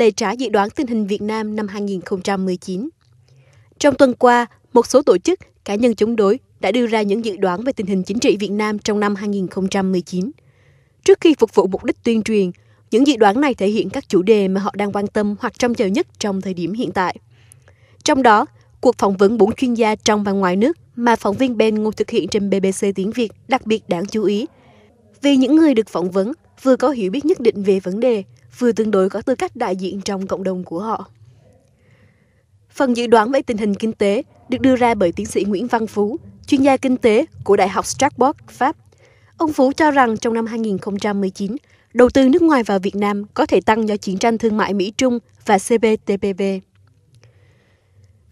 lề trả dự đoán tình hình Việt Nam năm 2019. Trong tuần qua, một số tổ chức, cá nhân chống đối đã đưa ra những dự đoán về tình hình chính trị Việt Nam trong năm 2019. Trước khi phục vụ mục đích tuyên truyền, những dự đoán này thể hiện các chủ đề mà họ đang quan tâm hoặc trông chờ nhất trong thời điểm hiện tại. Trong đó, cuộc phỏng vấn bốn chuyên gia trong và ngoài nước mà phóng viên Ben Ngô thực hiện trên BBC tiếng Việt đặc biệt đáng chú ý. Vì những người được phỏng vấn vừa có hiểu biết nhất định về vấn đề, vừa tương đối có tư cách đại diện trong cộng đồng của họ. Phần dự đoán về tình hình kinh tế được đưa ra bởi tiến sĩ Nguyễn Văn Phú, chuyên gia kinh tế của Đại học Strasbourg, Pháp. Ông Phú cho rằng trong năm 2019, đầu tư nước ngoài vào Việt Nam có thể tăng do chiến tranh thương mại Mỹ-Trung và CPTPP.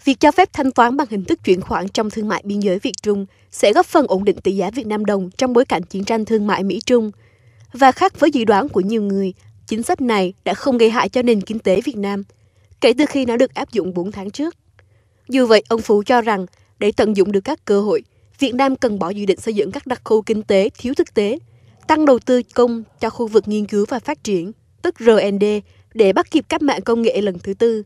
Việc cho phép thanh toán bằng hình thức chuyển khoản trong thương mại biên giới Việt-Trung sẽ góp phần ổn định tỷ giá Việt Nam đồng trong bối cảnh chiến tranh thương mại Mỹ-Trung. Và khác với dự đoán của nhiều người, chính sách này đã không gây hại cho nền kinh tế Việt Nam kể từ khi nó được áp dụng 4 tháng trước. Dù vậy, ông Phú cho rằng để tận dụng được các cơ hội, Việt Nam cần bỏ dự định xây dựng các đặc khu kinh tế thiếu thực tế, tăng đầu tư công cho khu vực nghiên cứu và phát triển, tức R&D, để bắt kịp các mạng công nghệ lần thứ tư,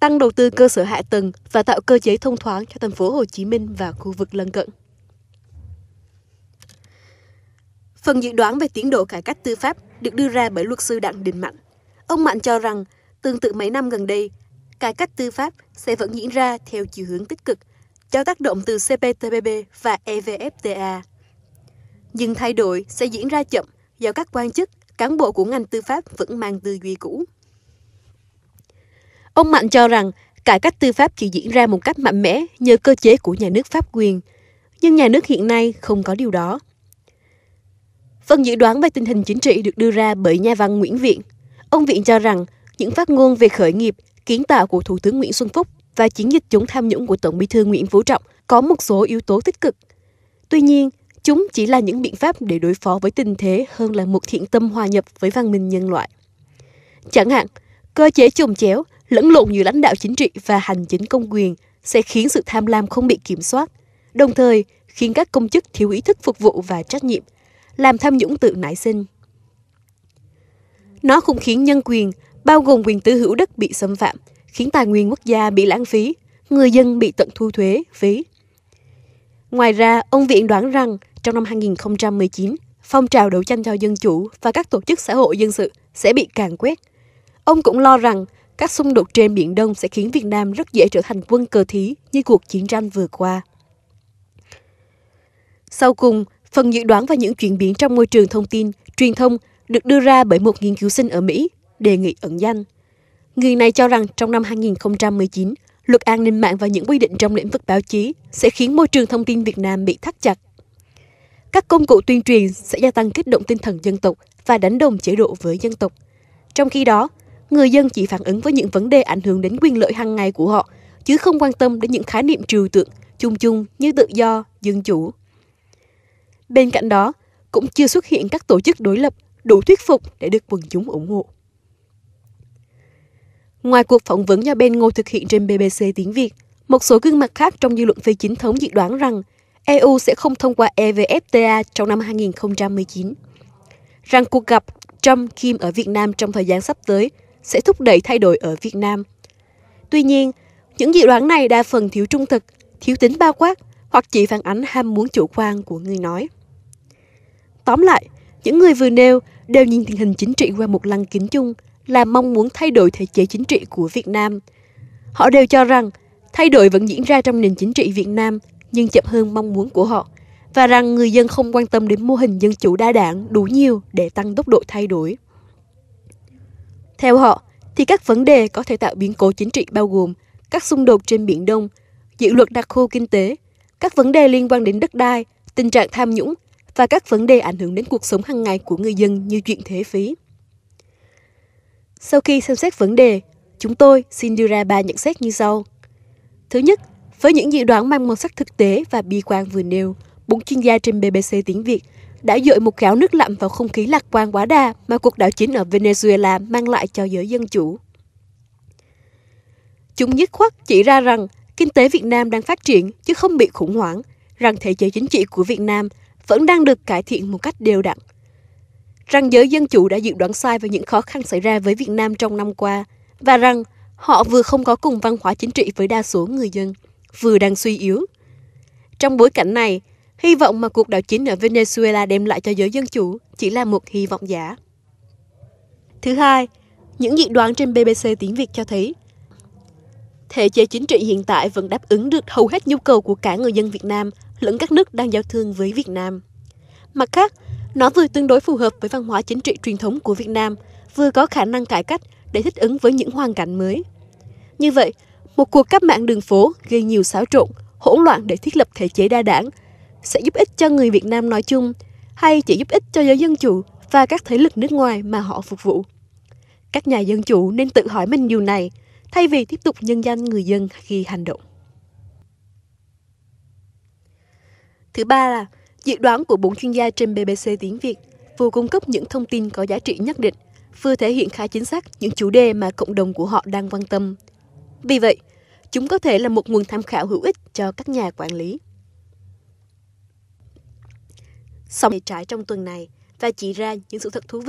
tăng đầu tư cơ sở hạ tầng và tạo cơ chế thông thoáng cho thành phố Hồ Chí Minh và khu vực lân cận. Phần dự đoán về tiến độ cải cách tư pháp được đưa ra bởi luật sư Đặng Đình Mạnh. Ông Mạnh cho rằng, tương tự mấy năm gần đây, cải cách tư pháp sẽ vẫn diễn ra theo chiều hướng tích cực, do tác động từ CPTPP và EVFTA. Nhưng thay đổi sẽ diễn ra chậm do các quan chức, cán bộ của ngành tư pháp vẫn mang tư duy cũ. Ông Mạnh cho rằng cải cách tư pháp chỉ diễn ra một cách mạnh mẽ nhờ cơ chế của nhà nước pháp quyền, nhưng nhà nước hiện nay không có điều đó. Phần dự đoán về tình hình chính trị được đưa ra bởi nhà văn Nguyễn Viện. Ông Viện cho rằng những phát ngôn về khởi nghiệp, kiến tạo của Thủ tướng Nguyễn Xuân Phúc và chiến dịch chống tham nhũng của Tổng bí thư Nguyễn Phú Trọng có một số yếu tố tích cực. Tuy nhiên, chúng chỉ là những biện pháp để đối phó với tình thế hơn là một thiện tâm hòa nhập với văn minh nhân loại. Chẳng hạn, cơ chế chồng chéo, lẫn lộn giữa lãnh đạo chính trị và hành chính công quyền sẽ khiến sự tham lam không bị kiểm soát, đồng thời khiến các công chức thiếu ý thức phục vụ và trách nhiệm, làm tham nhũng tự nảy sinh. Nó cũng khiến nhân quyền, bao gồm quyền tư hữu đất bị xâm phạm, khiến tài nguyên quốc gia bị lãng phí, người dân bị tận thu thuế, phí. Ngoài ra, ông Viện đoán rằng trong năm 2019, phong trào đấu tranh cho dân chủ và các tổ chức xã hội dân sự sẽ bị càn quét. Ông cũng lo rằng các xung đột trên Biển Đông sẽ khiến Việt Nam rất dễ trở thành quân cờ thí như cuộc chiến tranh vừa qua. Sau cùng, phần dự đoán và những chuyển biến trong môi trường thông tin, truyền thông được đưa ra bởi một nghiên cứu sinh ở Mỹ, đề nghị ẩn danh. Người này cho rằng trong năm 2019, luật an ninh mạng và những quy định trong lĩnh vực báo chí sẽ khiến môi trường thông tin Việt Nam bị thắt chặt. Các công cụ tuyên truyền sẽ gia tăng kích động tinh thần dân tộc và đánh đồng chế độ với dân tộc. Trong khi đó, người dân chỉ phản ứng với những vấn đề ảnh hưởng đến quyền lợi hàng ngày của họ, chứ không quan tâm đến những khái niệm trừu tượng, chung chung như tự do, dân chủ. Bên cạnh đó, cũng chưa xuất hiện các tổ chức đối lập đủ thuyết phục để được quần chúng ủng hộ. Ngoài cuộc phỏng vấn do Ben Ngô thực hiện trên BBC tiếng Việt, một số gương mặt khác trong dư luận phi chính thống dự đoán rằng EU sẽ không thông qua EVFTA trong năm 2019. Rằng cuộc gặp Trump-Kim ở Việt Nam trong thời gian sắp tới sẽ thúc đẩy thay đổi ở Việt Nam. Tuy nhiên, những dự đoán này đa phần thiếu trung thực, thiếu tính bao quát hoặc chỉ phản ánh ham muốn chủ quan của người nói. Tóm lại, những người vừa nêu đều nhìn tình hình chính trị qua một lăng kính chung là mong muốn thay đổi thể chế chính trị của Việt Nam. Họ đều cho rằng thay đổi vẫn diễn ra trong nền chính trị Việt Nam nhưng chậm hơn mong muốn của họ và rằng người dân không quan tâm đến mô hình dân chủ đa đảng đủ nhiều để tăng tốc độ thay đổi. Theo họ, thì các vấn đề có thể tạo biến cố chính trị bao gồm các xung đột trên Biển Đông, dự luật đặc khu kinh tế, các vấn đề liên quan đến đất đai, tình trạng tham nhũng và các vấn đề ảnh hưởng đến cuộc sống hàng ngày của người dân như chuyện thuế phí. Sau khi xem xét vấn đề, chúng tôi xin đưa ra ba nhận xét như sau. Thứ nhất, với những dự đoán mang màu sắc thực tế và bi quan vừa nêu, bốn chuyên gia trên BBC tiếng Việt đã dội một gáo nước lạnh vào không khí lạc quan quá đa mà cuộc đảo chính ở Venezuela mang lại cho giới dân chủ. Chúng nhất khoát chỉ ra rằng kinh tế Việt Nam đang phát triển chứ không bị khủng hoảng, rằng thể chế chính trị của Việt Nam vẫn đang được cải thiện một cách đều đặn. rằng giới dân chủ đã dự đoán sai về những khó khăn xảy ra với Việt Nam trong năm qua và rằng họ vừa không có cùng văn hóa chính trị với đa số người dân, vừa đang suy yếu. Trong bối cảnh này, hy vọng mà cuộc đảo chính ở Venezuela đem lại cho giới dân chủ chỉ là một hy vọng giả. Thứ hai, những dự đoán trên BBC tiếng Việt cho thấy thể chế chính trị hiện tại vẫn đáp ứng được hầu hết nhu cầu của cả người dân Việt Nam lẫn các nước đang giao thương với Việt Nam. Mặt khác, nó vừa tương đối phù hợp với văn hóa chính trị truyền thống của Việt Nam, vừa có khả năng cải cách để thích ứng với những hoàn cảnh mới. Như vậy, một cuộc cách mạng đường phố gây nhiều xáo trộn, hỗn loạn để thiết lập thể chế đa đảng sẽ giúp ích cho người Việt Nam nói chung hay chỉ giúp ích cho giới dân chủ và các thế lực nước ngoài mà họ phục vụ. Các nhà dân chủ nên tự hỏi mình điều này thay vì tiếp tục nhân danh người dân khi hành động. Thứ ba là dự đoán của bốn chuyên gia trên BBC tiếng Việt vừa cung cấp những thông tin có giá trị nhất định, vừa thể hiện khá chính xác những chủ đề mà cộng đồng của họ đang quan tâm. Vì vậy, chúng có thể là một nguồn tham khảo hữu ích cho các nhà quản lý. Xong trải trong tuần này và chỉ ra những sự thật thú vị